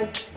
Bye.